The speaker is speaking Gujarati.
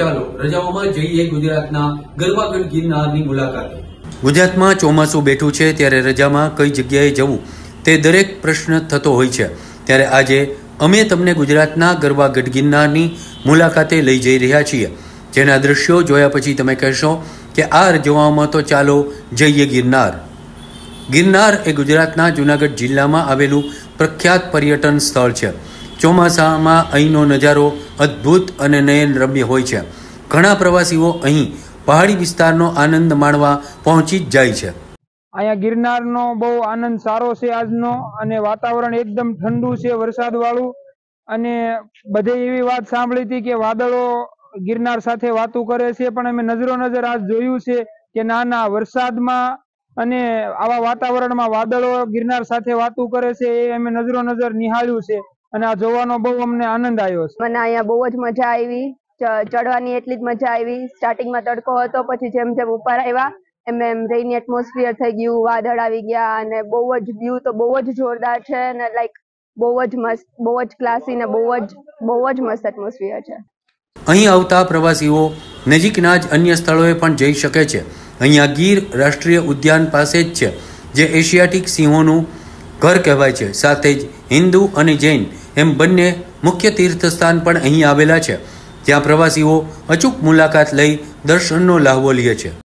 ચાલો, રજાઓમાં જઈએ ગુજરાતના ગરવાગઢ ગિરનારની મુલાકાતે. ગુજરાતમાં ચોમાસું બેઠું છે ત્યારે રજામાં કઈ જગ્યાએ જવું તે દરેક પ્રશ્ન થતો હોય છે. ત્યારે આજે અમે તમને ગુજરાતના ગરબા ગઢ ગિરનારની મુલાકાતે લઈ જઈ રહ્યા છીએ. જેના દ્રશ્યો જોયા પછી તમે કહેશો કે આ રજાઓમાં તો ચાલો જઈએ ગિરનાર. ગિરનાર એ ગુજરાતના જૂનાગઢ જિલ્લામાં આવેલું પ્રખ્યાત પર્યટન સ્થળ છે. ચોમાસામાં અહીંનો નજારો અદ્ભુત અને નયનરમ્ય હોય છે. ઘણા પ્રવાસીઓ અહીં પહાડી વિસ્તારનો આનંદ માણવા પહોંચી જ જાય છે. અહીંયા ગિરનારનો બહુ આનંદ સારો છે આજનો અને વાતાવરણ એકદમ ઠંડુ છે વરસાદ વાળું અને બધે એવી વાત સાંભળી હતી કે વાદળો ગિરનાર સાથે વાતું કરે છે, પણ અમે નજરો નજર આજ જોયું છે કે ના ના વરસાદમાં અને આવા વાતાવરણમાં વાદળો ગિરનાર સાથે વાતું કરે છે એ અમે નજરો નજર નિહાળ્યું છે. અને આ જોવાનો બહુ અમને આનંદ આવ્યો છે. મને અહીંયા બહુ જ મજા આવી. ચ- ચડવાની એટલી જ મજા આવી. સ્ટાર્ટિંગમાં તડકો હતો પછી જેમ જેમ ઉપર આવ્યા એમ એમ રેની એટમોસ્ફિયર થઈ ગયું વાદળ આવી ગયા અને બહુ જ વ્યૂ તો બહુ જ જોરદાર છે અને લાઈક બહુ જ મસ્ત બહુ જ ક્લાસી ને બહુ જ બહુ જ મસ્ત એટમોસ્ફિયર છે. અહીં આવતા પ્રવાસીઓ નજીકના જ અન્ય સ્થળોએ પણ જઈ શકે છે. અહીંયા ગીર રાષ્ટ્રીય ઉદ્યાન પાસે જ છે જે એશિયાટિક સિંહોનું ઘર કહેવાય છે. સાથે જ હિન્દુ અને જૈન એમ બંને મુખ્ય તીર્થસ્થાન પણ અહીં આવેલા છે. જ્યાં પ્રવાસીઓ અચૂક મુલાકાત લઈ દર્શનનો લહાવો લે છે.